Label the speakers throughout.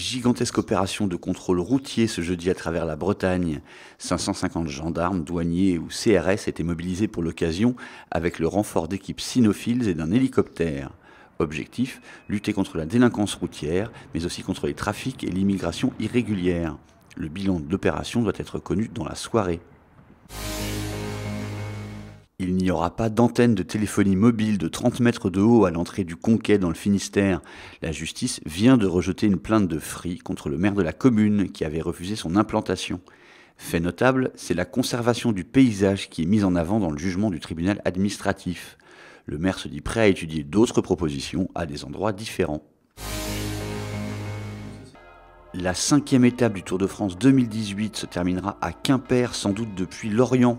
Speaker 1: Gigantesque opération de contrôle routier ce jeudi à travers la Bretagne. 550 gendarmes, douaniers ou CRS étaient mobilisés pour l'occasion avec le renfort d'équipes cynophiles et d'un hélicoptère. Objectif, lutter contre la délinquance routière, mais aussi contre les trafics et l'immigration irrégulière. Le bilan de l'opération doit être connu dans la soirée. Il n'y aura pas d'antenne de téléphonie mobile de 30 mètres de haut à l'entrée du Conquet dans le Finistère. La justice vient de rejeter une plainte de Free contre le maire de la commune qui avait refusé son implantation. Fait notable, c'est la conservation du paysage qui est mise en avant dans le jugement du tribunal administratif. Le maire se dit prêt à étudier d'autres propositions à des endroits différents. La cinquième étape du Tour de France 2018 se terminera à Quimper, sans doute depuis Lorient.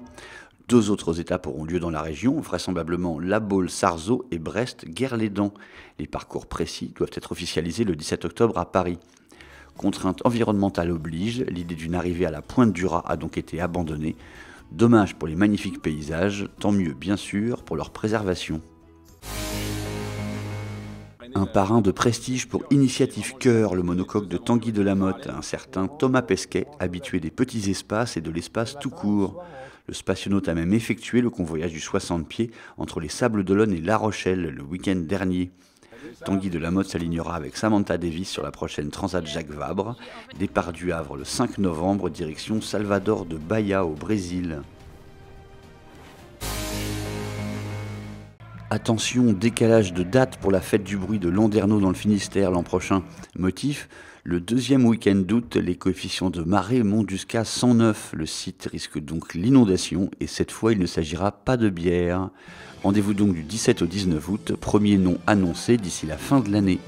Speaker 1: Deux autres étapes auront lieu dans la région, vraisemblablement La Baule, Sarzeau et Brest, Guerre-les-Dents. Les parcours précis doivent être officialisés le 17 octobre à Paris. Contrainte environnementale oblige, l'idée d'une arrivée à la pointe du Rat a donc été abandonnée. Dommage pour les magnifiques paysages, tant mieux bien sûr pour leur préservation. Un parrain de prestige pour Initiative Cœur, le monocoque de Tanguy de la Motte, un certain Thomas Pesquet, habitué des petits espaces et de l'espace tout court. Le spationaute a même effectué le convoyage du 60 pieds entre les Sables d'Olonne et La Rochelle le week-end dernier. Tanguy de la Motte s'alignera avec Samantha Davis sur la prochaine Transat Jacques Vabre. Départ du Havre le 5 novembre, direction Salvador de Bahia au Brésil. Attention, décalage de date pour la fête du bruit de Landerneau dans le Finistère l'an prochain. Motif Le deuxième week-end d'août, les coefficients de marée montent jusqu'à 109. Le site risque donc l'inondation et cette fois il ne s'agira pas de bière. Rendez-vous donc du 17 au 19 août, premier nom annoncé d'ici la fin de l'année.